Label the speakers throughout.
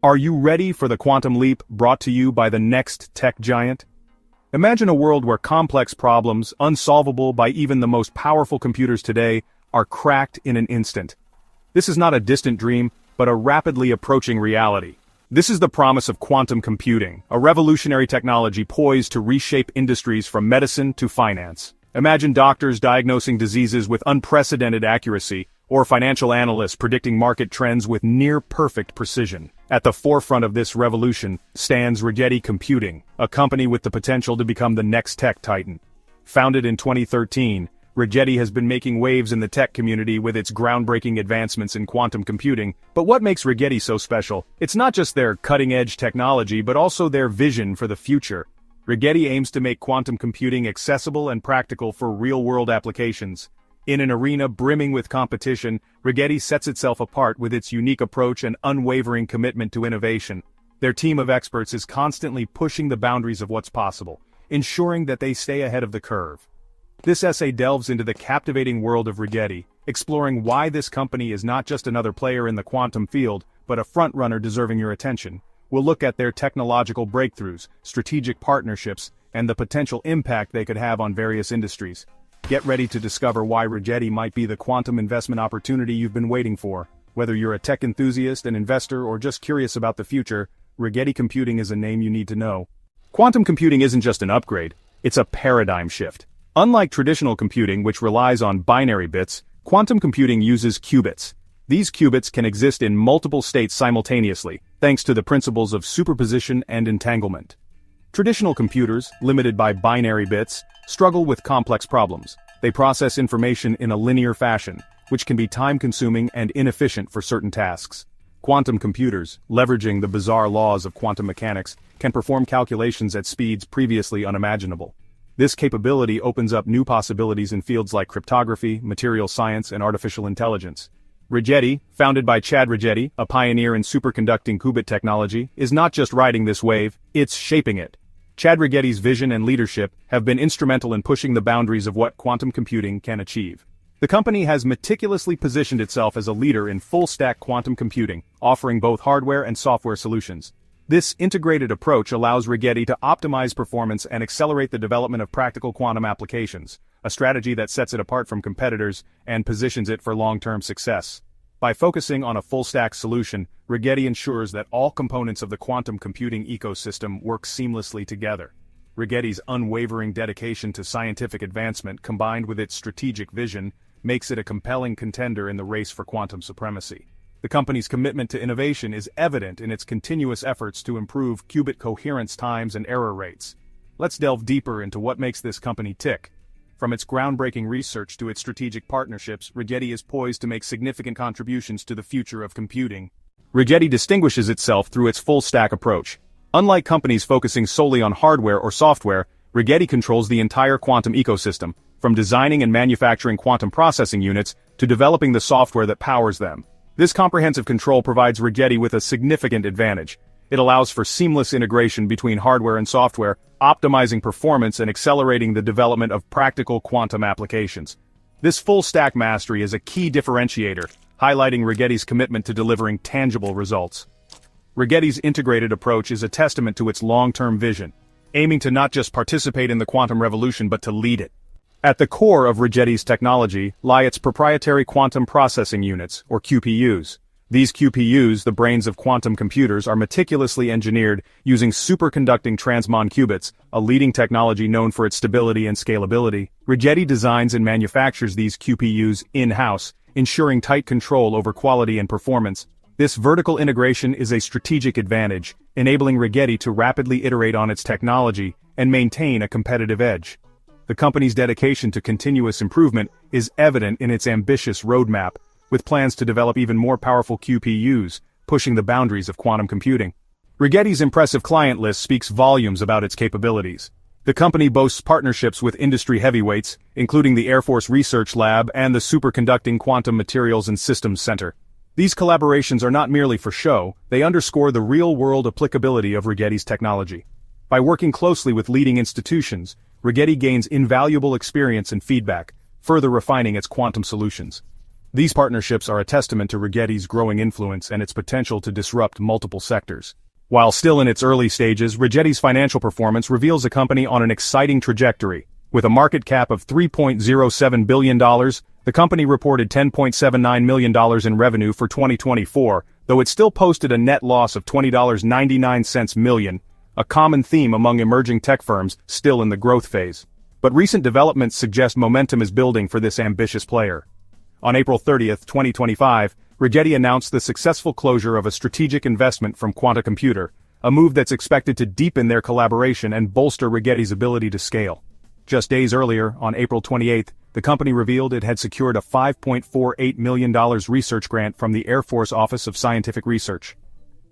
Speaker 1: Are you ready for the quantum leap brought to you by the next tech giant? Imagine a world where complex problems, unsolvable by even the most powerful computers today, are cracked in an instant. This is not a distant dream, but a rapidly approaching reality. This is the promise of quantum computing, a revolutionary technology poised to reshape industries from medicine to finance. Imagine doctors diagnosing diseases with unprecedented accuracy, or financial analysts predicting market trends with near-perfect precision. At the forefront of this revolution stands Rigetti Computing, a company with the potential to become the next tech titan. Founded in 2013, Rigetti has been making waves in the tech community with its groundbreaking advancements in quantum computing, but what makes Rigetti so special? It's not just their cutting-edge technology but also their vision for the future. Rigetti aims to make quantum computing accessible and practical for real-world applications. In an arena brimming with competition, Rigetti sets itself apart with its unique approach and unwavering commitment to innovation. Their team of experts is constantly pushing the boundaries of what's possible, ensuring that they stay ahead of the curve. This essay delves into the captivating world of Rigetti, exploring why this company is not just another player in the quantum field, but a frontrunner deserving your attention. We'll look at their technological breakthroughs, strategic partnerships, and the potential impact they could have on various industries. Get ready to discover why Rigetti might be the quantum investment opportunity you've been waiting for. Whether you're a tech enthusiast, an investor, or just curious about the future, Rigetti Computing is a name you need to know. Quantum computing isn't just an upgrade, it's a paradigm shift. Unlike traditional computing which relies on binary bits, quantum computing uses qubits. These qubits can exist in multiple states simultaneously, thanks to the principles of superposition and entanglement. Traditional computers, limited by binary bits, struggle with complex problems. They process information in a linear fashion, which can be time-consuming and inefficient for certain tasks. Quantum computers, leveraging the bizarre laws of quantum mechanics, can perform calculations at speeds previously unimaginable. This capability opens up new possibilities in fields like cryptography, material science, and artificial intelligence. Rigetti, founded by Chad Rigetti, a pioneer in superconducting qubit technology, is not just riding this wave, it's shaping it. Chad Rigetti's vision and leadership have been instrumental in pushing the boundaries of what quantum computing can achieve. The company has meticulously positioned itself as a leader in full-stack quantum computing, offering both hardware and software solutions. This integrated approach allows Rigetti to optimize performance and accelerate the development of practical quantum applications, a strategy that sets it apart from competitors and positions it for long-term success. By focusing on a full-stack solution, Rigetti ensures that all components of the quantum computing ecosystem work seamlessly together. Rigetti's unwavering dedication to scientific advancement combined with its strategic vision makes it a compelling contender in the race for quantum supremacy. The company's commitment to innovation is evident in its continuous efforts to improve qubit coherence times and error rates. Let's delve deeper into what makes this company tick. From its groundbreaking research to its strategic partnerships, Rigetti is poised to make significant contributions to the future of computing. Rigetti distinguishes itself through its full-stack approach. Unlike companies focusing solely on hardware or software, Rigetti controls the entire quantum ecosystem, from designing and manufacturing quantum processing units to developing the software that powers them. This comprehensive control provides Rigetti with a significant advantage, it allows for seamless integration between hardware and software, optimizing performance and accelerating the development of practical quantum applications. This full-stack mastery is a key differentiator, highlighting Rigetti's commitment to delivering tangible results. Rigetti's integrated approach is a testament to its long-term vision, aiming to not just participate in the quantum revolution but to lead it. At the core of Rigetti's technology lie its proprietary quantum processing units, or QPUs. These QPUs, the brains of quantum computers, are meticulously engineered using superconducting transmon qubits, a leading technology known for its stability and scalability. Rigetti designs and manufactures these QPUs in-house, ensuring tight control over quality and performance. This vertical integration is a strategic advantage, enabling Rigetti to rapidly iterate on its technology and maintain a competitive edge. The company's dedication to continuous improvement is evident in its ambitious roadmap, with plans to develop even more powerful QPUs, pushing the boundaries of quantum computing. Rigetti's impressive client list speaks volumes about its capabilities. The company boasts partnerships with industry heavyweights, including the Air Force Research Lab and the Superconducting Quantum Materials and Systems Center. These collaborations are not merely for show, they underscore the real-world applicability of Rigetti's technology. By working closely with leading institutions, Rigetti gains invaluable experience and feedback, further refining its quantum solutions. These partnerships are a testament to Rigetti's growing influence and its potential to disrupt multiple sectors. While still in its early stages, Rigetti's financial performance reveals a company on an exciting trajectory. With a market cap of $3.07 billion, the company reported $10.79 million in revenue for 2024, though it still posted a net loss of $20.99 million, a common theme among emerging tech firms still in the growth phase. But recent developments suggest momentum is building for this ambitious player. On April 30, 2025, Rigetti announced the successful closure of a strategic investment from Quanta Computer, a move that's expected to deepen their collaboration and bolster Rigetti's ability to scale. Just days earlier, on April 28, the company revealed it had secured a $5.48 million research grant from the Air Force Office of Scientific Research.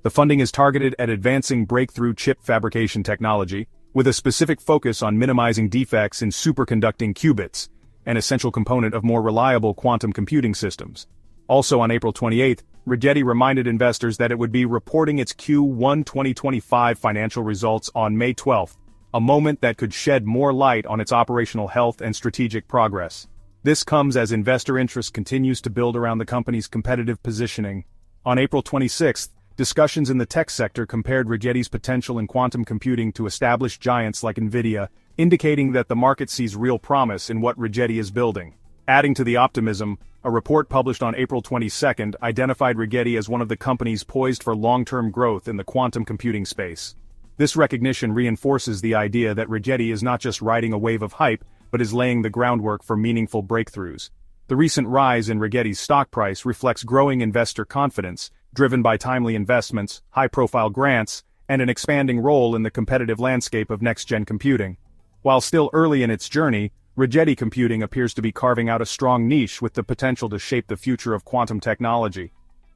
Speaker 1: The funding is targeted at advancing breakthrough chip fabrication technology, with a specific focus on minimizing defects in superconducting qubits, an essential component of more reliable quantum computing systems. Also on April 28, Rigetti reminded investors that it would be reporting its Q1 2025 financial results on May 12, a moment that could shed more light on its operational health and strategic progress. This comes as investor interest continues to build around the company's competitive positioning. On April 26, discussions in the tech sector compared Rigetti's potential in quantum computing to established giants like Nvidia, indicating that the market sees real promise in what Rigetti is building. Adding to the optimism, a report published on April 22 identified Rigetti as one of the companies poised for long-term growth in the quantum computing space. This recognition reinforces the idea that Rigetti is not just riding a wave of hype, but is laying the groundwork for meaningful breakthroughs. The recent rise in Rigetti's stock price reflects growing investor confidence, driven by timely investments, high-profile grants, and an expanding role in the competitive landscape of next-gen computing. While still early in its journey, Rigetti Computing appears to be carving out a strong niche with the potential to shape the future of quantum technology.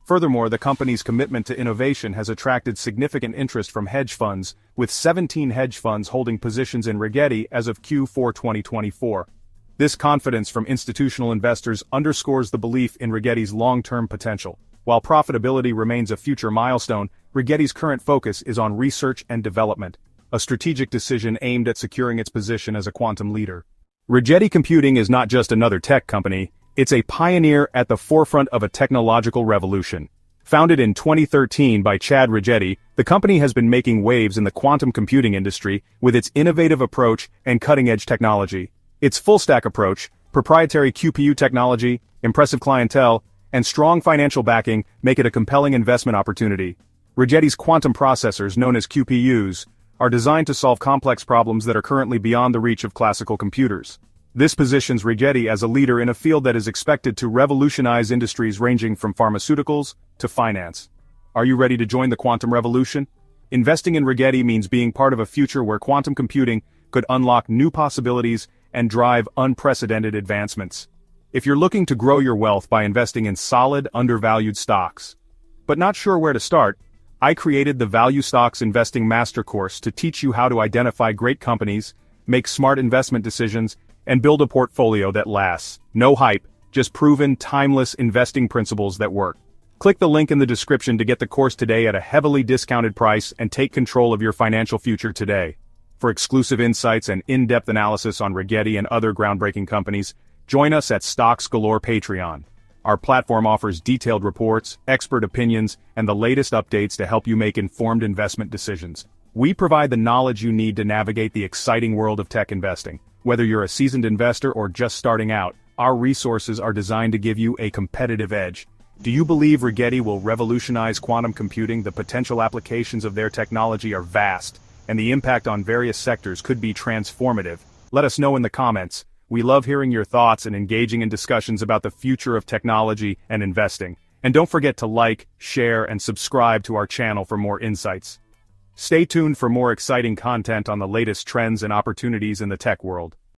Speaker 1: Furthermore, the company's commitment to innovation has attracted significant interest from hedge funds, with 17 hedge funds holding positions in Rigetti as of Q4 2024. This confidence from institutional investors underscores the belief in Rigetti's long-term potential. While profitability remains a future milestone, Rigetti's current focus is on research and development, a strategic decision aimed at securing its position as a quantum leader. Rigetti Computing is not just another tech company, it's a pioneer at the forefront of a technological revolution. Founded in 2013 by Chad Rigetti, the company has been making waves in the quantum computing industry with its innovative approach and cutting-edge technology. Its full-stack approach, proprietary QPU technology, impressive clientele, and strong financial backing make it a compelling investment opportunity. Rigetti's quantum processors, known as QPUs, are designed to solve complex problems that are currently beyond the reach of classical computers. This positions Rigetti as a leader in a field that is expected to revolutionize industries ranging from pharmaceuticals to finance. Are you ready to join the quantum revolution? Investing in Rigetti means being part of a future where quantum computing could unlock new possibilities and drive unprecedented advancements. If you're looking to grow your wealth by investing in solid, undervalued stocks, but not sure where to start, I created the Value Stocks Investing Master Course to teach you how to identify great companies, make smart investment decisions, and build a portfolio that lasts. No hype, just proven, timeless investing principles that work. Click the link in the description to get the course today at a heavily discounted price and take control of your financial future today. For exclusive insights and in-depth analysis on Rigetti and other groundbreaking companies, join us at Stocks Galore Patreon. Our platform offers detailed reports, expert opinions, and the latest updates to help you make informed investment decisions. We provide the knowledge you need to navigate the exciting world of tech investing. Whether you're a seasoned investor or just starting out, our resources are designed to give you a competitive edge. Do you believe Rigetti will revolutionize quantum computing? The potential applications of their technology are vast, and the impact on various sectors could be transformative. Let us know in the comments. We love hearing your thoughts and engaging in discussions about the future of technology and investing. And don't forget to like, share, and subscribe to our channel for more insights. Stay tuned for more exciting content on the latest trends and opportunities in the tech world.